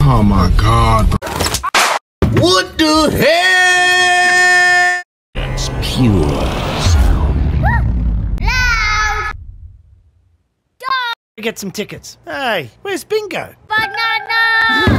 Oh my god. What the hell? That's pure sound Get some tickets. Hey, where's Bingo? Banana!